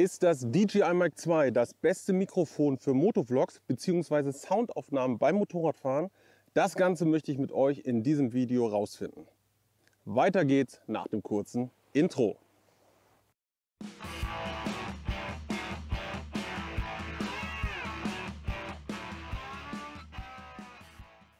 Ist das DJI Mic 2 das beste Mikrofon für Motovlogs bzw. Soundaufnahmen beim Motorradfahren? Das Ganze möchte ich mit euch in diesem Video rausfinden. Weiter geht's nach dem kurzen Intro.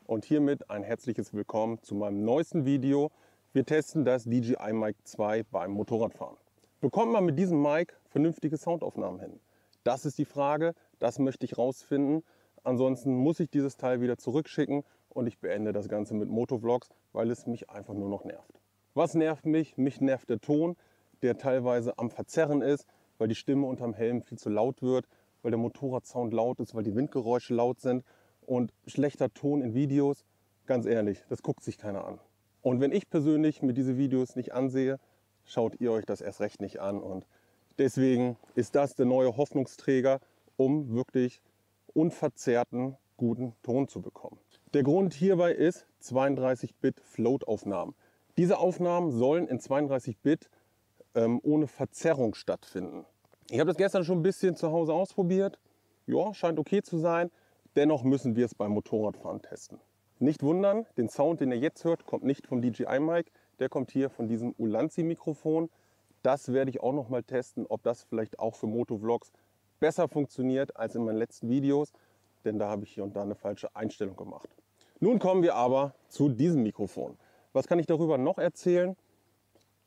Und hiermit ein herzliches Willkommen zu meinem neuesten Video. Wir testen das DJI Mic 2 beim Motorradfahren. Bekommt man mit diesem Mic vernünftige Soundaufnahmen hin? Das ist die Frage, das möchte ich rausfinden. Ansonsten muss ich dieses Teil wieder zurückschicken und ich beende das Ganze mit Motovlogs, weil es mich einfach nur noch nervt. Was nervt mich? Mich nervt der Ton, der teilweise am Verzerren ist, weil die Stimme unterm Helm viel zu laut wird, weil der Motorradsound laut ist, weil die Windgeräusche laut sind und schlechter Ton in Videos. Ganz ehrlich, das guckt sich keiner an. Und wenn ich persönlich mir diese Videos nicht ansehe, schaut ihr euch das erst recht nicht an. Und deswegen ist das der neue Hoffnungsträger, um wirklich unverzerrten, guten Ton zu bekommen. Der Grund hierbei ist 32-Bit Float-Aufnahmen. Diese Aufnahmen sollen in 32-Bit ähm, ohne Verzerrung stattfinden. Ich habe das gestern schon ein bisschen zu Hause ausprobiert. Ja, scheint okay zu sein. Dennoch müssen wir es beim Motorradfahren testen. Nicht wundern, den Sound, den ihr jetzt hört, kommt nicht vom DJI Mic, der kommt hier von diesem Ulanzi Mikrofon. Das werde ich auch noch mal testen, ob das vielleicht auch für Motovlogs besser funktioniert als in meinen letzten Videos, denn da habe ich hier und da eine falsche Einstellung gemacht. Nun kommen wir aber zu diesem Mikrofon. Was kann ich darüber noch erzählen?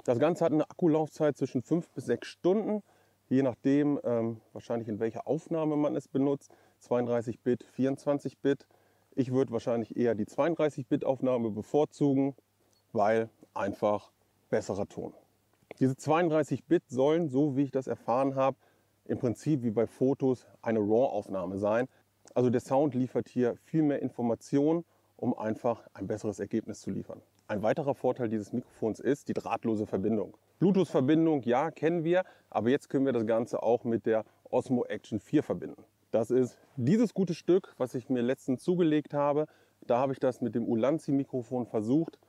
Das Ganze hat eine Akkulaufzeit zwischen 5 bis 6 Stunden, je nachdem ähm, wahrscheinlich in welcher Aufnahme man es benutzt. 32 Bit, 24 Bit. Ich würde wahrscheinlich eher die 32 Bit Aufnahme bevorzugen, weil einfach besserer Ton. Diese 32 Bit sollen, so wie ich das erfahren habe, im Prinzip wie bei Fotos eine RAW-Aufnahme sein. Also der Sound liefert hier viel mehr Informationen, um einfach ein besseres Ergebnis zu liefern. Ein weiterer Vorteil dieses Mikrofons ist die drahtlose Verbindung. Bluetooth-Verbindung, ja, kennen wir, aber jetzt können wir das Ganze auch mit der Osmo Action 4 verbinden. Das ist dieses gute Stück, was ich mir letztens zugelegt habe. Da habe ich das mit dem Ulanzi-Mikrofon versucht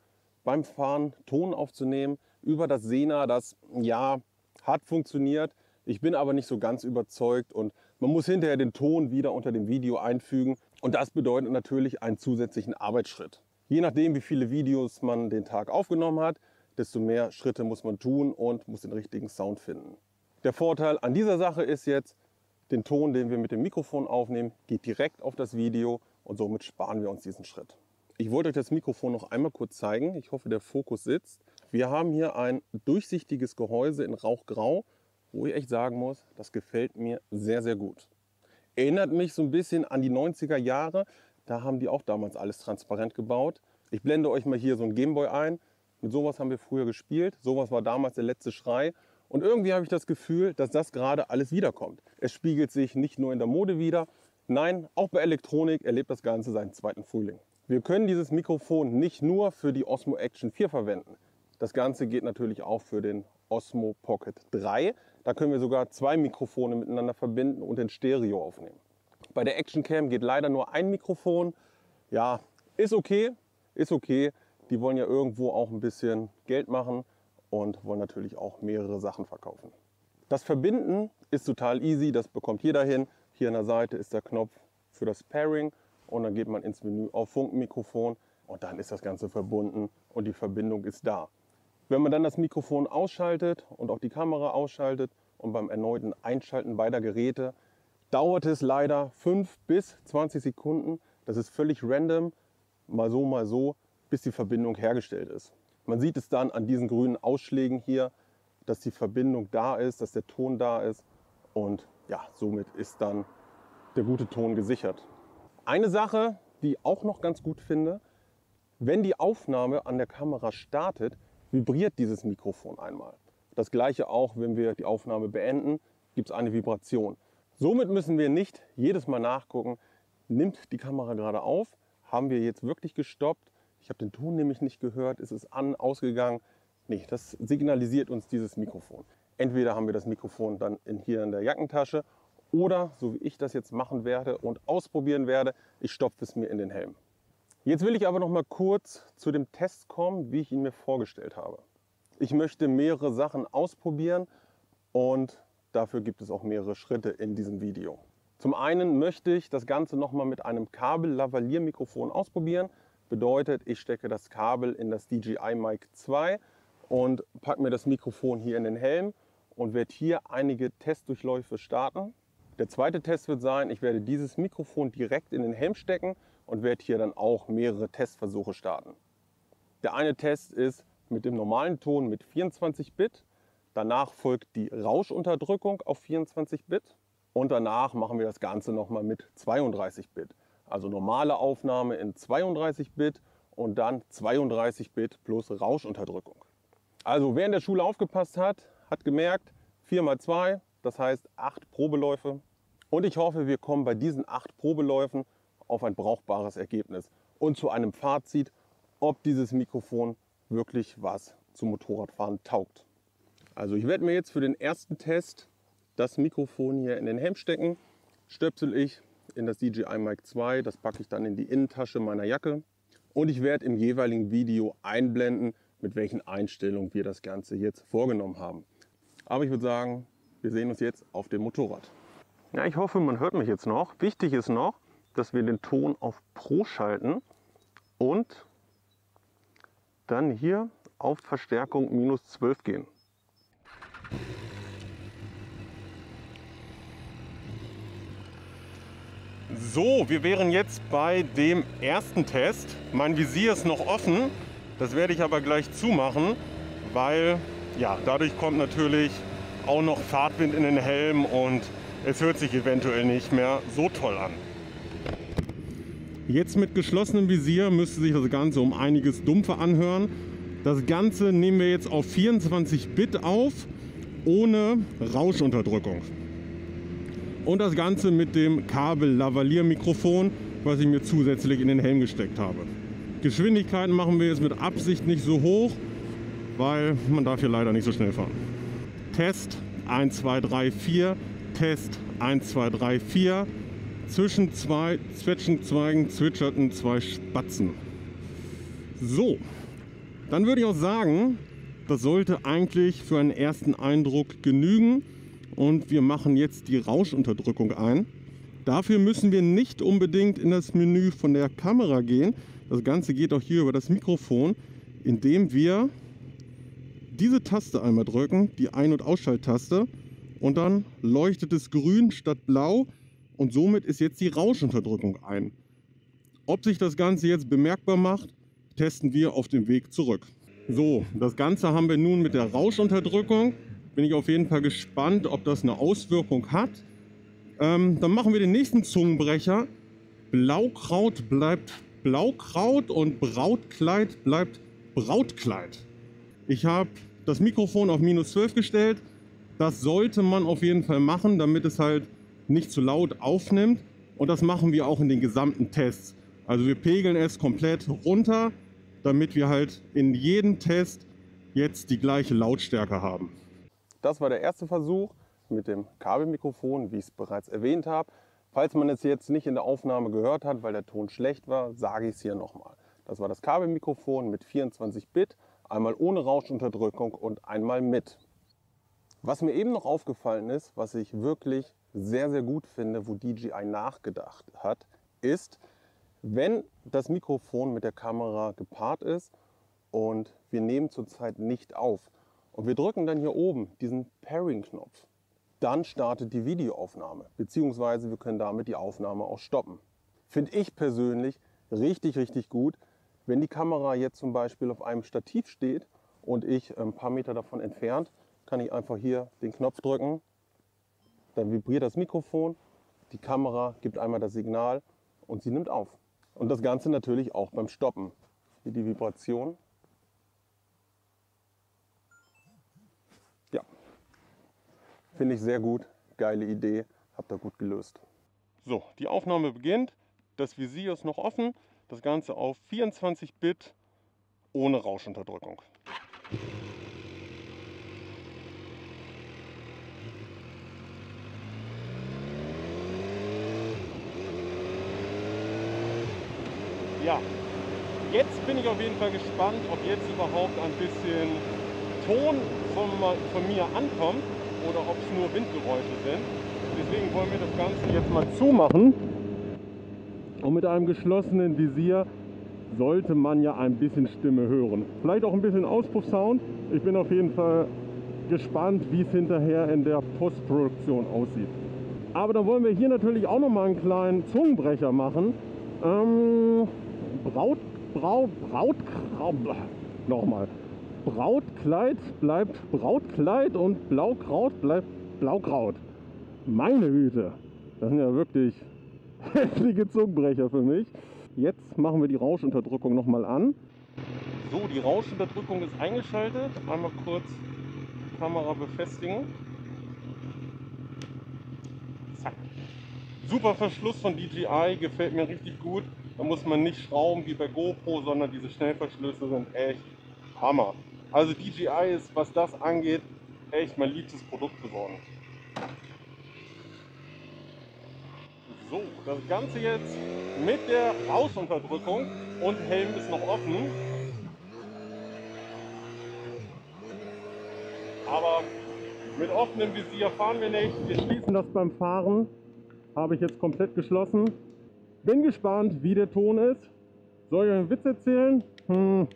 beim Fahren Ton aufzunehmen über das Sena. Das ja hat funktioniert. Ich bin aber nicht so ganz überzeugt und man muss hinterher den Ton wieder unter dem Video einfügen. Und das bedeutet natürlich einen zusätzlichen Arbeitsschritt. Je nachdem, wie viele Videos man den Tag aufgenommen hat, desto mehr Schritte muss man tun und muss den richtigen Sound finden. Der Vorteil an dieser Sache ist jetzt, den Ton, den wir mit dem Mikrofon aufnehmen, geht direkt auf das Video und somit sparen wir uns diesen Schritt. Ich wollte euch das Mikrofon noch einmal kurz zeigen. Ich hoffe, der Fokus sitzt. Wir haben hier ein durchsichtiges Gehäuse in Rauchgrau, wo ich echt sagen muss, das gefällt mir sehr, sehr gut. Erinnert mich so ein bisschen an die 90er Jahre. Da haben die auch damals alles transparent gebaut. Ich blende euch mal hier so ein Gameboy ein. Mit sowas haben wir früher gespielt. Sowas war damals der letzte Schrei. Und irgendwie habe ich das Gefühl, dass das gerade alles wiederkommt. Es spiegelt sich nicht nur in der Mode wieder. Nein, auch bei Elektronik erlebt das Ganze seinen zweiten Frühling. Wir können dieses Mikrofon nicht nur für die Osmo Action 4 verwenden. Das Ganze geht natürlich auch für den Osmo Pocket 3. Da können wir sogar zwei Mikrofone miteinander verbinden und in Stereo aufnehmen. Bei der Action Cam geht leider nur ein Mikrofon. Ja, ist okay, ist okay. Die wollen ja irgendwo auch ein bisschen Geld machen und wollen natürlich auch mehrere Sachen verkaufen. Das Verbinden ist total easy, das bekommt jeder hin. Hier an der Seite ist der Knopf für das Pairing und dann geht man ins Menü auf Funkmikrofon und dann ist das Ganze verbunden und die Verbindung ist da. Wenn man dann das Mikrofon ausschaltet und auch die Kamera ausschaltet und beim erneuten Einschalten beider Geräte dauert es leider 5 bis 20 Sekunden. Das ist völlig random, mal so, mal so, bis die Verbindung hergestellt ist. Man sieht es dann an diesen grünen Ausschlägen hier, dass die Verbindung da ist, dass der Ton da ist und ja, somit ist dann der gute Ton gesichert. Eine Sache, die ich auch noch ganz gut finde, wenn die Aufnahme an der Kamera startet, vibriert dieses Mikrofon einmal. Das gleiche auch, wenn wir die Aufnahme beenden, gibt es eine Vibration. Somit müssen wir nicht jedes Mal nachgucken, nimmt die Kamera gerade auf, haben wir jetzt wirklich gestoppt, ich habe den Ton nämlich nicht gehört, ist es an, ausgegangen. Nee, das signalisiert uns dieses Mikrofon. Entweder haben wir das Mikrofon dann in, hier in der Jackentasche oder, so wie ich das jetzt machen werde und ausprobieren werde, ich stopfe es mir in den Helm. Jetzt will ich aber noch mal kurz zu dem Test kommen, wie ich ihn mir vorgestellt habe. Ich möchte mehrere Sachen ausprobieren und dafür gibt es auch mehrere Schritte in diesem Video. Zum einen möchte ich das Ganze nochmal mit einem Kabel-Lavalier-Mikrofon ausprobieren. Bedeutet, ich stecke das Kabel in das DJI Mic 2 und packe mir das Mikrofon hier in den Helm und werde hier einige Testdurchläufe starten. Der zweite Test wird sein, ich werde dieses Mikrofon direkt in den Helm stecken und werde hier dann auch mehrere Testversuche starten. Der eine Test ist mit dem normalen Ton mit 24 Bit. Danach folgt die Rauschunterdrückung auf 24 Bit. Und danach machen wir das Ganze nochmal mit 32 Bit. Also normale Aufnahme in 32 Bit und dann 32 Bit plus Rauschunterdrückung. Also wer in der Schule aufgepasst hat, hat gemerkt, 4 mal 2 das heißt acht Probeläufe. Und ich hoffe, wir kommen bei diesen acht Probeläufen auf ein brauchbares Ergebnis und zu einem Fazit, ob dieses Mikrofon wirklich was zum Motorradfahren taugt. Also ich werde mir jetzt für den ersten Test das Mikrofon hier in den Helm stecken, stöpsel ich in das DJI Mic 2, das packe ich dann in die Innentasche meiner Jacke und ich werde im jeweiligen Video einblenden, mit welchen Einstellungen wir das Ganze jetzt vorgenommen haben. Aber ich würde sagen, wir sehen uns jetzt auf dem Motorrad. Ja, ich hoffe, man hört mich jetzt noch. Wichtig ist noch, dass wir den Ton auf Pro schalten und dann hier auf Verstärkung minus 12 gehen. So, wir wären jetzt bei dem ersten Test. Mein Visier ist noch offen. Das werde ich aber gleich zumachen, weil ja, dadurch kommt natürlich auch noch Fahrtwind in den Helm und es hört sich eventuell nicht mehr so toll an. Jetzt mit geschlossenem Visier müsste sich das Ganze um einiges dumpfer anhören. Das Ganze nehmen wir jetzt auf 24 Bit auf, ohne Rauschunterdrückung. Und das Ganze mit dem Kabel-Lavalier-Mikrofon, was ich mir zusätzlich in den Helm gesteckt habe. Geschwindigkeiten machen wir jetzt mit Absicht nicht so hoch, weil man darf hier leider nicht so schnell fahren. Test 1, 2, 3, 4. Test 1, 2, 3, 4. Zwischen zwei Zwetschgenzweigen zwitscherten zwei Spatzen. So, dann würde ich auch sagen, das sollte eigentlich für einen ersten Eindruck genügen. Und wir machen jetzt die Rauschunterdrückung ein. Dafür müssen wir nicht unbedingt in das Menü von der Kamera gehen. Das Ganze geht auch hier über das Mikrofon, indem wir diese Taste einmal drücken, die Ein- und Ausschalttaste und dann leuchtet es grün statt blau und somit ist jetzt die Rauschunterdrückung ein. Ob sich das Ganze jetzt bemerkbar macht, testen wir auf dem Weg zurück. So, das Ganze haben wir nun mit der Rauschunterdrückung. Bin ich auf jeden Fall gespannt, ob das eine Auswirkung hat. Ähm, dann machen wir den nächsten Zungenbrecher. Blaukraut bleibt Blaukraut und Brautkleid bleibt Brautkleid. Ich habe das Mikrofon auf minus 12 gestellt. Das sollte man auf jeden Fall machen, damit es halt nicht zu laut aufnimmt. Und das machen wir auch in den gesamten Tests. Also wir pegeln es komplett runter, damit wir halt in jedem Test jetzt die gleiche Lautstärke haben. Das war der erste Versuch mit dem Kabelmikrofon, wie ich es bereits erwähnt habe. Falls man es jetzt nicht in der Aufnahme gehört hat, weil der Ton schlecht war, sage ich es hier nochmal. Das war das Kabelmikrofon mit 24 Bit Einmal ohne Rauschunterdrückung und einmal mit. Was mir eben noch aufgefallen ist, was ich wirklich sehr, sehr gut finde, wo DJI nachgedacht hat, ist, wenn das Mikrofon mit der Kamera gepaart ist und wir nehmen zurzeit nicht auf und wir drücken dann hier oben diesen Pairing-Knopf, dann startet die Videoaufnahme, beziehungsweise wir können damit die Aufnahme auch stoppen. Finde ich persönlich richtig, richtig gut, wenn die Kamera jetzt zum Beispiel auf einem Stativ steht und ich ein paar Meter davon entfernt, kann ich einfach hier den Knopf drücken, dann vibriert das Mikrofon, die Kamera gibt einmal das Signal und sie nimmt auf. Und das Ganze natürlich auch beim Stoppen. Hier die Vibration. Ja, finde ich sehr gut, geile Idee, habt ihr gut gelöst. So, die Aufnahme beginnt, das Visier ist noch offen. Das Ganze auf 24 Bit ohne Rauschunterdrückung. Ja, jetzt bin ich auf jeden Fall gespannt, ob jetzt überhaupt ein bisschen Ton von, von mir ankommt. oder ob es nur Windgeräusche sind. Deswegen wollen wir das Ganze jetzt mal zumachen. Und mit einem geschlossenen Visier sollte man ja ein bisschen Stimme hören. Vielleicht auch ein bisschen Auspuffsound. Ich bin auf jeden Fall gespannt, wie es hinterher in der Postproduktion aussieht. Aber dann wollen wir hier natürlich auch noch mal einen kleinen Zungenbrecher machen. Ähm, Braut, Brau, Braut, nochmal. Brautkleid bleibt Brautkleid und Blaukraut bleibt Blaukraut. Meine Güte, das sind ja wirklich heftige Zungenbrecher für mich. Jetzt machen wir die Rauschunterdrückung nochmal an. So, die Rauschunterdrückung ist eingeschaltet. Einmal kurz Kamera befestigen. Zack. Super Verschluss von DJI, gefällt mir richtig gut. Da muss man nicht schrauben wie bei GoPro, sondern diese Schnellverschlüsse sind echt Hammer. Also DJI ist, was das angeht, echt mein liebstes Produkt geworden. So, das Ganze jetzt mit der Rausunterdrückung und Helm ist noch offen. Aber mit offenem Visier fahren wir nicht. Wir schließen das beim Fahren. Habe ich jetzt komplett geschlossen. Bin gespannt, wie der Ton ist. Soll ich einen Witz erzählen? Hm.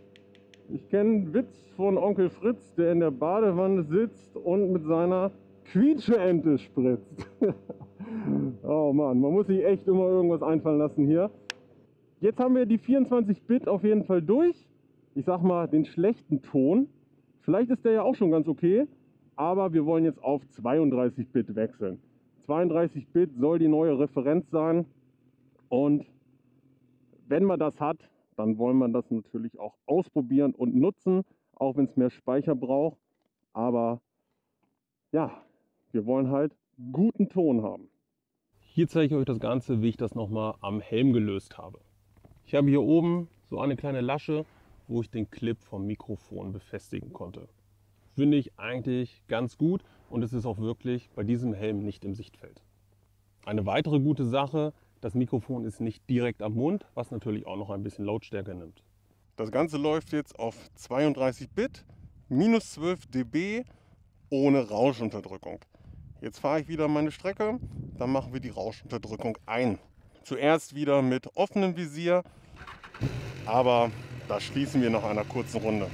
Ich kenne einen Witz von Onkel Fritz, der in der Badewanne sitzt und mit seiner Quietscheente spritzt. oh Mann, man muss sich echt immer irgendwas einfallen lassen hier. Jetzt haben wir die 24-Bit auf jeden Fall durch. Ich sag mal den schlechten Ton. Vielleicht ist der ja auch schon ganz okay, aber wir wollen jetzt auf 32-Bit wechseln. 32-Bit soll die neue Referenz sein und wenn man das hat, dann wollen wir das natürlich auch ausprobieren und nutzen, auch wenn es mehr Speicher braucht. Aber ja, wir wollen halt guten Ton haben. Hier zeige ich euch das Ganze, wie ich das nochmal am Helm gelöst habe. Ich habe hier oben so eine kleine Lasche, wo ich den Clip vom Mikrofon befestigen konnte. Finde ich eigentlich ganz gut und es ist auch wirklich bei diesem Helm nicht im Sichtfeld. Eine weitere gute Sache, das Mikrofon ist nicht direkt am Mund, was natürlich auch noch ein bisschen Lautstärke nimmt. Das Ganze läuft jetzt auf 32 Bit, minus 12 dB, ohne Rauschunterdrückung. Jetzt fahre ich wieder meine Strecke, dann machen wir die Rauschunterdrückung ein. Zuerst wieder mit offenem Visier, aber das schließen wir nach einer kurzen Runde.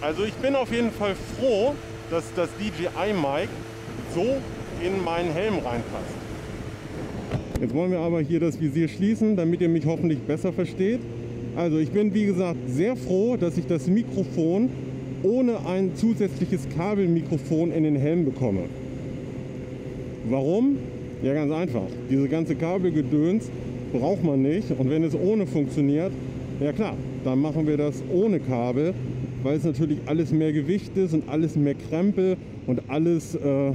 Also ich bin auf jeden Fall froh, dass das DJI Mic so in meinen Helm reinpasst. Jetzt wollen wir aber hier das Visier schließen, damit ihr mich hoffentlich besser versteht. Also ich bin wie gesagt sehr froh, dass ich das Mikrofon ohne ein zusätzliches Kabelmikrofon in den Helm bekomme. Warum? Ja, ganz einfach. Diese ganze Kabelgedöns braucht man nicht. Und wenn es ohne funktioniert, ja klar, dann machen wir das ohne Kabel, weil es natürlich alles mehr Gewicht ist und alles mehr Krempel und alles äh,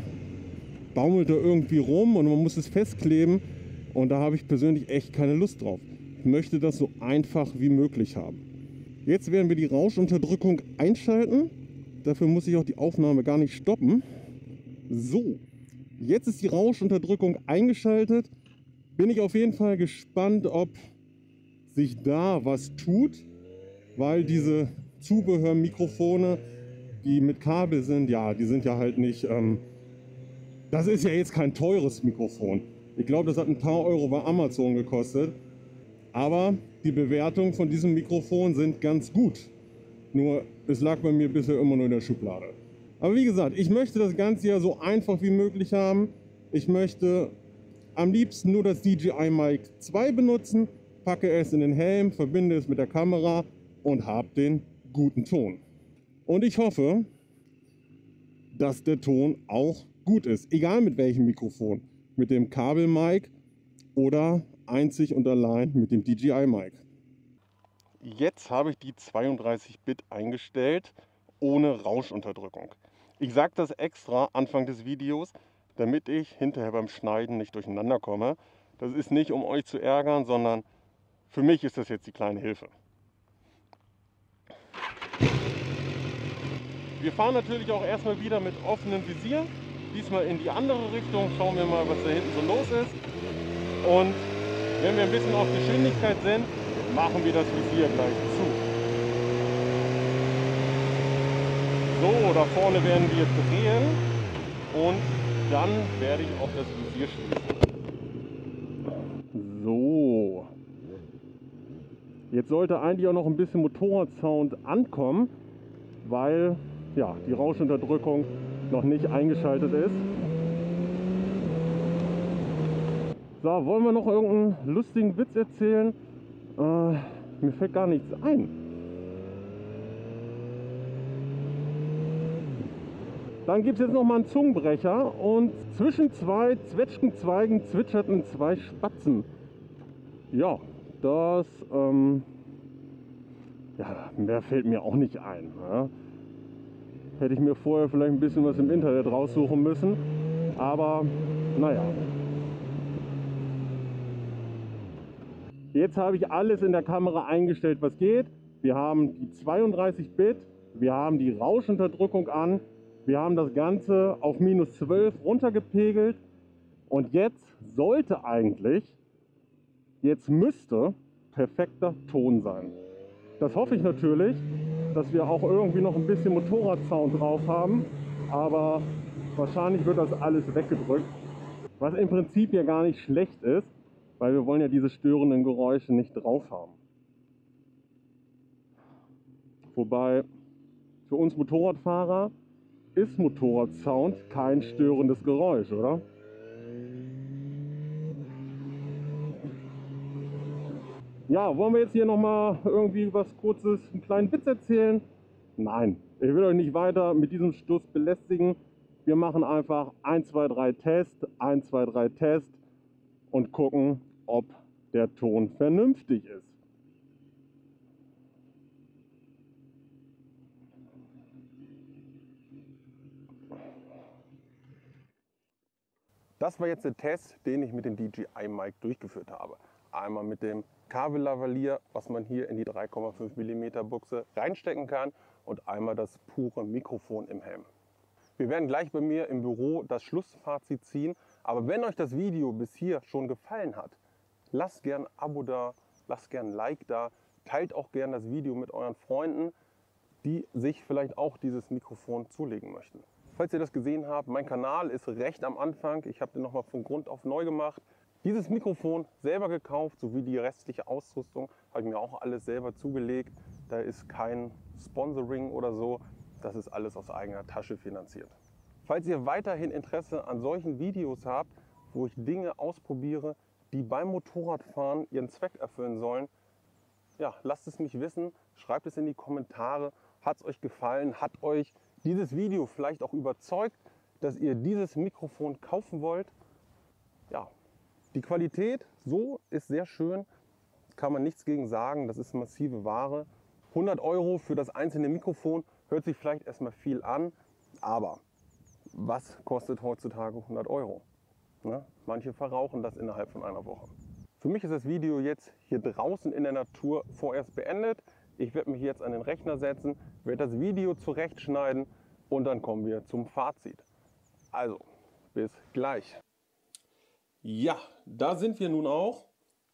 baumelt da irgendwie rum und man muss es festkleben. Und da habe ich persönlich echt keine Lust drauf. Ich möchte das so einfach wie möglich haben. Jetzt werden wir die Rauschunterdrückung einschalten. Dafür muss ich auch die Aufnahme gar nicht stoppen. So, Jetzt ist die Rauschunterdrückung eingeschaltet. Bin ich auf jeden Fall gespannt, ob sich da was tut, weil diese Zubehörmikrofone, die mit Kabel sind, ja, die sind ja halt nicht. Ähm, das ist ja jetzt kein teures Mikrofon. Ich glaube, das hat ein paar Euro bei Amazon gekostet. Aber die Bewertungen von diesem Mikrofon sind ganz gut. Nur es lag bei mir bisher immer nur in der Schublade. Aber wie gesagt, ich möchte das Ganze ja so einfach wie möglich haben. Ich möchte am liebsten nur das DJI Mic 2 benutzen, packe es in den Helm, verbinde es mit der Kamera und habe den guten Ton. Und ich hoffe, dass der Ton auch gut ist, egal mit welchem Mikrofon. Mit dem Kabel-Mic oder einzig und allein mit dem DJI Mic. Jetzt habe ich die 32-Bit eingestellt ohne Rauschunterdrückung. Ich sage das extra Anfang des Videos, damit ich hinterher beim Schneiden nicht durcheinander komme. Das ist nicht, um euch zu ärgern, sondern für mich ist das jetzt die kleine Hilfe. Wir fahren natürlich auch erstmal wieder mit offenem Visier. Diesmal in die andere Richtung. Schauen wir mal, was da hinten so los ist. Und wenn wir ein bisschen auf Geschwindigkeit sind, machen wir das Visier gleich zu. So, da vorne werden wir drehen. und dann werde ich auch das Visier schließen. So. Jetzt sollte eigentlich auch noch ein bisschen Motorradsound ankommen, weil ja, die Rauschunterdrückung noch nicht eingeschaltet ist. So, wollen wir noch irgendeinen lustigen Witz erzählen? Äh, mir fällt gar nichts ein. Dann gibt es jetzt noch mal einen Zungenbrecher und zwischen zwei Zwetschgenzweigen zwitscherten zwei Spatzen. Ja, das, ähm, ja, mehr fällt mir auch nicht ein. Ja. Hätte ich mir vorher vielleicht ein bisschen was im Internet raussuchen müssen, aber naja. Jetzt habe ich alles in der Kamera eingestellt, was geht. Wir haben die 32 Bit, wir haben die Rauschunterdrückung an, wir haben das Ganze auf minus 12 runtergepegelt und jetzt sollte eigentlich, jetzt müsste perfekter Ton sein. Das hoffe ich natürlich, dass wir auch irgendwie noch ein bisschen Motorradsound drauf haben, aber wahrscheinlich wird das alles weggedrückt, was im Prinzip ja gar nicht schlecht ist, weil wir wollen ja diese störenden Geräusche nicht drauf haben. Wobei für uns Motorradfahrer ist Motorradsound kein störendes Geräusch, oder? Ja, wollen wir jetzt hier nochmal irgendwie was kurzes, einen kleinen Witz erzählen? Nein, ich will euch nicht weiter mit diesem Stuss belästigen. Wir machen einfach 1, 2, 3 Test, 1, 2, 3 Test und gucken, ob der Ton vernünftig ist. Das war jetzt der Test, den ich mit dem DJI Mic durchgeführt habe. Einmal mit dem Kabellavalier, was man hier in die 3,5 mm Buchse reinstecken kann und einmal das pure Mikrofon im Helm. Wir werden gleich bei mir im Büro das Schlussfazit ziehen, aber wenn euch das Video bis hier schon gefallen hat, lasst gern ein Abo da, lasst gern ein Like da, teilt auch gern das Video mit euren Freunden, die sich vielleicht auch dieses Mikrofon zulegen möchten. Falls ihr das gesehen habt, mein Kanal ist recht am Anfang. Ich habe den nochmal von Grund auf neu gemacht. Dieses Mikrofon selber gekauft, sowie die restliche Ausrüstung, habe ich mir auch alles selber zugelegt. Da ist kein Sponsoring oder so. Das ist alles aus eigener Tasche finanziert. Falls ihr weiterhin Interesse an solchen Videos habt, wo ich Dinge ausprobiere, die beim Motorradfahren ihren Zweck erfüllen sollen, ja, lasst es mich wissen, schreibt es in die Kommentare. Hat es euch gefallen? Hat euch dieses Video vielleicht auch überzeugt, dass ihr dieses Mikrofon kaufen wollt? Ja, die Qualität so ist sehr schön, kann man nichts gegen sagen. Das ist massive Ware. 100 Euro für das einzelne Mikrofon hört sich vielleicht erstmal viel an, aber was kostet heutzutage 100 Euro? Ne? Manche verrauchen das innerhalb von einer Woche. Für mich ist das Video jetzt hier draußen in der Natur vorerst beendet. Ich werde mich jetzt an den Rechner setzen, werde das Video zurechtschneiden und dann kommen wir zum Fazit. Also, bis gleich. Ja, da sind wir nun auch.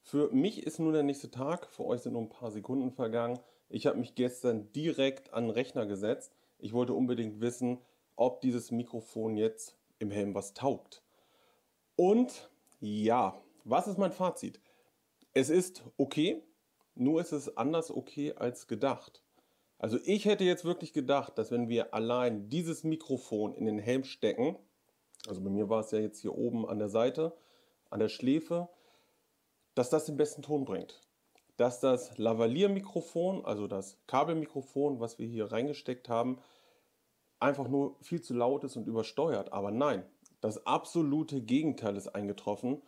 Für mich ist nun der nächste Tag, für euch sind nur ein paar Sekunden vergangen. Ich habe mich gestern direkt an den Rechner gesetzt. Ich wollte unbedingt wissen, ob dieses Mikrofon jetzt im Helm was taugt. Und ja, was ist mein Fazit? Es ist okay, nur ist es anders okay als gedacht. Also ich hätte jetzt wirklich gedacht, dass wenn wir allein dieses Mikrofon in den Helm stecken, also bei mir war es ja jetzt hier oben an der Seite, an der Schläfe, dass das den besten Ton bringt. Dass das Lavalier-Mikrofon, also das Kabelmikrofon, was wir hier reingesteckt haben, einfach nur viel zu laut ist und übersteuert. Aber nein, das absolute Gegenteil ist eingetroffen.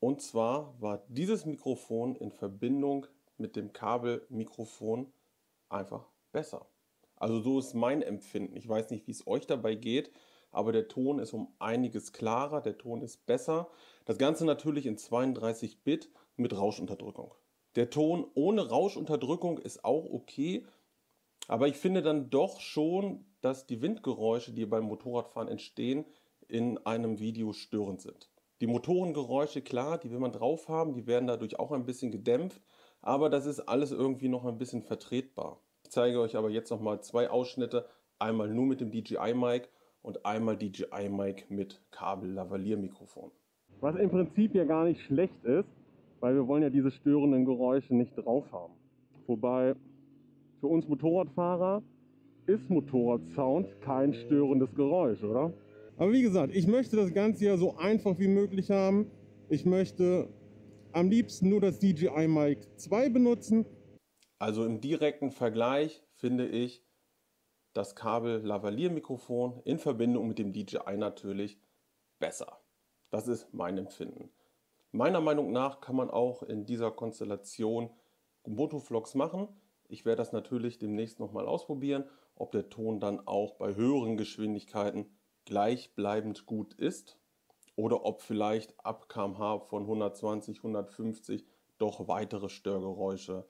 Und zwar war dieses Mikrofon in Verbindung mit dem Kabelmikrofon einfach besser. Also so ist mein Empfinden. Ich weiß nicht, wie es euch dabei geht, aber der Ton ist um einiges klarer, der Ton ist besser. Das Ganze natürlich in 32 Bit mit Rauschunterdrückung. Der Ton ohne Rauschunterdrückung ist auch okay, aber ich finde dann doch schon, dass die Windgeräusche, die beim Motorradfahren entstehen, in einem Video störend sind. Die Motorengeräusche, klar, die will man drauf haben, die werden dadurch auch ein bisschen gedämpft, aber das ist alles irgendwie noch ein bisschen vertretbar. Ich zeige euch aber jetzt noch mal zwei Ausschnitte, einmal nur mit dem DJI Mic und einmal DJI Mic mit Kabel-Lavalier-Mikrofon. Was im Prinzip ja gar nicht schlecht ist, weil wir wollen ja diese störenden Geräusche nicht drauf haben. Wobei für uns Motorradfahrer ist Motorradsound kein störendes Geräusch, oder? Aber wie gesagt, ich möchte das Ganze ja so einfach wie möglich haben. Ich möchte am liebsten nur das DJI Mic 2 benutzen. Also im direkten Vergleich finde ich das Kabel-Lavalier-Mikrofon in Verbindung mit dem DJI natürlich besser. Das ist mein Empfinden. Meiner Meinung nach kann man auch in dieser Konstellation Motovlogs machen. Ich werde das natürlich demnächst nochmal ausprobieren, ob der Ton dann auch bei höheren Geschwindigkeiten gleichbleibend gut ist oder ob vielleicht ab kmh von 120, 150 doch weitere Störgeräusche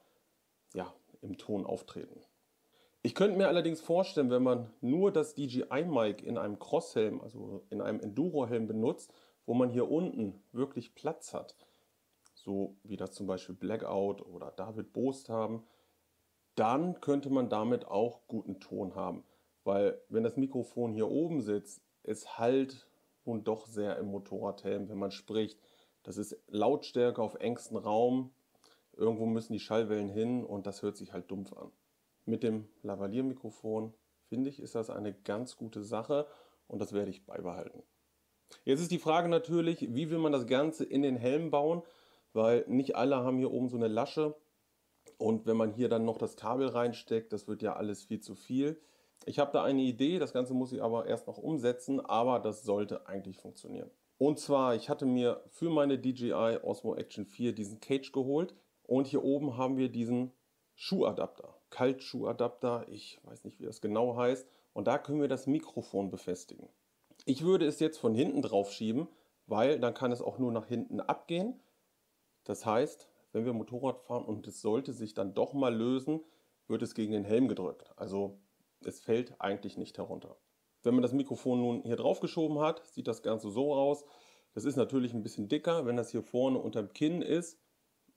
ja, im Ton auftreten. Ich könnte mir allerdings vorstellen, wenn man nur das DJI-Mic in einem Crosshelm, also in einem Enduro-Helm benutzt, wo man hier unten wirklich Platz hat, so wie das zum Beispiel Blackout oder David Boost haben, dann könnte man damit auch guten Ton haben. Weil wenn das Mikrofon hier oben sitzt, es halt nun doch sehr im Motorradhelm, wenn man spricht. Das ist Lautstärke auf engstem Raum. Irgendwo müssen die Schallwellen hin und das hört sich halt dumpf an. Mit dem Lavalier-Mikrofon finde ich, ist das eine ganz gute Sache und das werde ich beibehalten. Jetzt ist die Frage natürlich, wie will man das Ganze in den Helm bauen, weil nicht alle haben hier oben so eine Lasche und wenn man hier dann noch das Kabel reinsteckt, das wird ja alles viel zu viel. Ich habe da eine Idee, das Ganze muss ich aber erst noch umsetzen, aber das sollte eigentlich funktionieren. Und zwar, ich hatte mir für meine DJI Osmo Action 4 diesen Cage geholt und hier oben haben wir diesen Schuhadapter, Kaltschuhadapter, ich weiß nicht, wie das genau heißt. Und da können wir das Mikrofon befestigen. Ich würde es jetzt von hinten drauf schieben, weil dann kann es auch nur nach hinten abgehen. Das heißt, wenn wir Motorrad fahren und es sollte sich dann doch mal lösen, wird es gegen den Helm gedrückt. Also es fällt eigentlich nicht herunter. Wenn man das Mikrofon nun hier drauf geschoben hat, sieht das Ganze so aus. Das ist natürlich ein bisschen dicker, wenn das hier vorne unterm Kinn ist.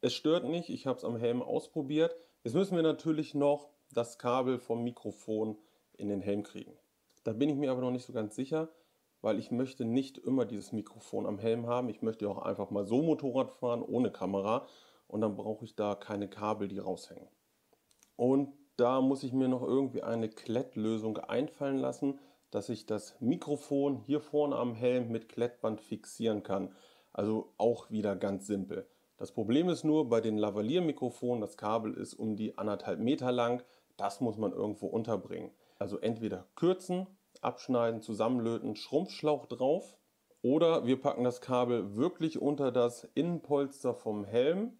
Es stört nicht, ich habe es am Helm ausprobiert. Jetzt müssen wir natürlich noch das Kabel vom Mikrofon in den Helm kriegen. Da bin ich mir aber noch nicht so ganz sicher, weil ich möchte nicht immer dieses Mikrofon am Helm haben. Ich möchte auch einfach mal so Motorrad fahren ohne Kamera und dann brauche ich da keine Kabel, die raushängen. Und da muss ich mir noch irgendwie eine Klettlösung einfallen lassen, dass ich das Mikrofon hier vorne am Helm mit Klettband fixieren kann. Also auch wieder ganz simpel. Das Problem ist nur bei den Lavalier-Mikrofonen, das Kabel ist um die anderthalb Meter lang. Das muss man irgendwo unterbringen. Also entweder kürzen, abschneiden, zusammenlöten, Schrumpfschlauch drauf. Oder wir packen das Kabel wirklich unter das Innenpolster vom Helm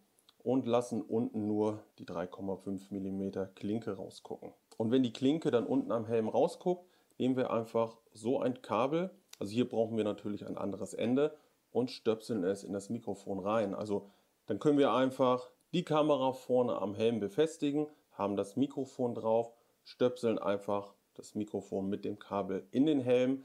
und lassen unten nur die 3,5 mm Klinke rausgucken. Und wenn die Klinke dann unten am Helm rausguckt, nehmen wir einfach so ein Kabel, also hier brauchen wir natürlich ein anderes Ende und stöpseln es in das Mikrofon rein. Also dann können wir einfach die Kamera vorne am Helm befestigen, haben das Mikrofon drauf, stöpseln einfach das Mikrofon mit dem Kabel in den Helm.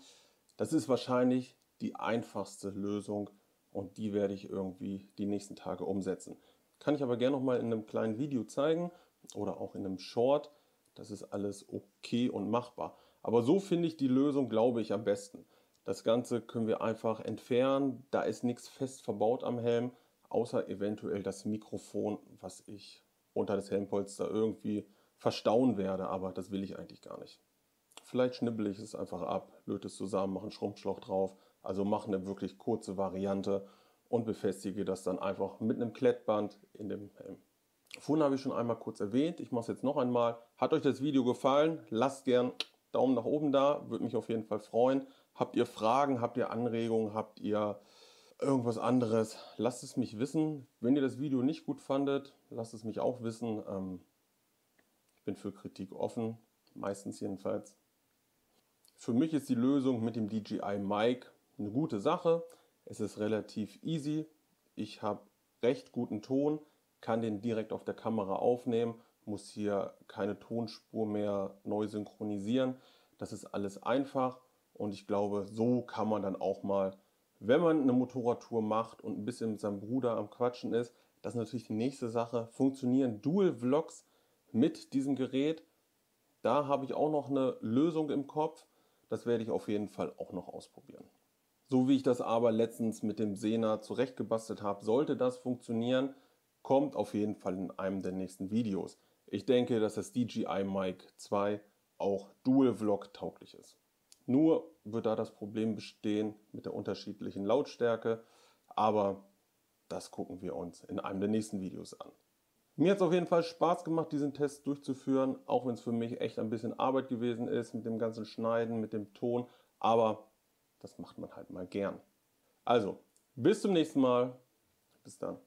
Das ist wahrscheinlich die einfachste Lösung und die werde ich irgendwie die nächsten Tage umsetzen. Kann ich aber gerne noch mal in einem kleinen Video zeigen oder auch in einem Short. Das ist alles okay und machbar. Aber so finde ich die Lösung, glaube ich, am besten. Das Ganze können wir einfach entfernen. Da ist nichts fest verbaut am Helm, außer eventuell das Mikrofon, was ich unter das Helmpolster irgendwie verstauen werde. Aber das will ich eigentlich gar nicht. Vielleicht schnibbel ich es einfach ab, löte es zusammen, mache einen Schrumpfschlauch drauf. Also mache eine wirklich kurze Variante und befestige das dann einfach mit einem Klettband in dem Helm. Vorhin habe ich schon einmal kurz erwähnt, ich mache es jetzt noch einmal. Hat euch das Video gefallen? Lasst gern Daumen nach oben da, würde mich auf jeden Fall freuen. Habt ihr Fragen, habt ihr Anregungen, habt ihr irgendwas anderes? Lasst es mich wissen. Wenn ihr das Video nicht gut fandet, lasst es mich auch wissen. Ähm, ich bin für Kritik offen, meistens jedenfalls. Für mich ist die Lösung mit dem DJI Mic eine gute Sache. Es ist relativ easy. Ich habe recht guten Ton, kann den direkt auf der Kamera aufnehmen, muss hier keine Tonspur mehr neu synchronisieren. Das ist alles einfach und ich glaube, so kann man dann auch mal, wenn man eine Motorradtour macht und ein bisschen mit seinem Bruder am Quatschen ist, das ist natürlich die nächste Sache, funktionieren Dual-Vlogs mit diesem Gerät. Da habe ich auch noch eine Lösung im Kopf. Das werde ich auf jeden Fall auch noch ausprobieren. So wie ich das aber letztens mit dem Sena zurechtgebastelt habe, sollte das funktionieren, kommt auf jeden Fall in einem der nächsten Videos. Ich denke, dass das DJI Mic 2 auch Dual Vlog tauglich ist. Nur wird da das Problem bestehen mit der unterschiedlichen Lautstärke, aber das gucken wir uns in einem der nächsten Videos an. Mir hat es auf jeden Fall Spaß gemacht, diesen Test durchzuführen, auch wenn es für mich echt ein bisschen Arbeit gewesen ist mit dem ganzen Schneiden, mit dem Ton, aber das macht man halt mal gern. Also, bis zum nächsten Mal. Bis dann.